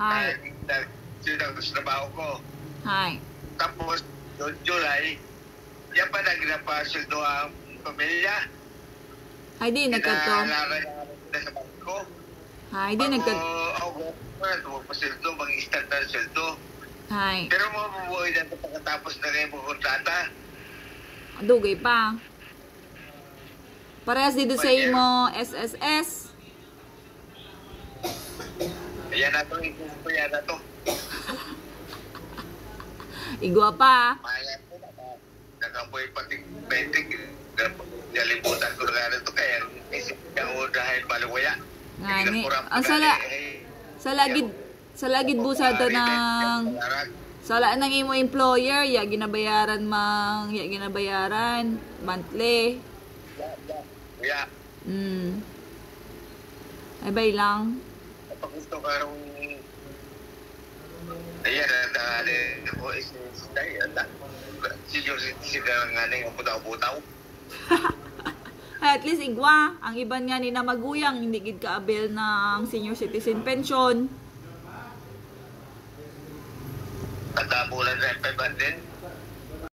Hi. Sino ang trabaho ko. Hi. Tapos, noong July, yan pa nagnapasildo ang pamilya. Hi, di nagkato. Kinalaran na sa bangko. Hi, di nagkato. Bago, ako, tumapasildo, mag-start na sildo. Hi. Pero mabubuhay na ito pagkatapos na ngayon mo kontrata. Dugay pa. Parehas dito sa imo SSS. Ayan na to, ito ko yan na to. Igwa pa. Maya ko na Nakapoy pati betik. Nalimutan ko na to kaya isip niya ko dahil maluwaya. Ngani. Ang sala sa lagid sa lagid busada ng sala ng imo employer ya ginabayaran mang ya ginabayaran monthly. Kuya, Mm. Ay bay lang. Kapag gusto ka rin Ayan, ang dahil ko is dahil senior citizen ka nga na yung butaw-butaw. At least igwa. Ang iban nga ni na maguyang hindi gid kaabil ng senior citizen pension. At bulan na 500,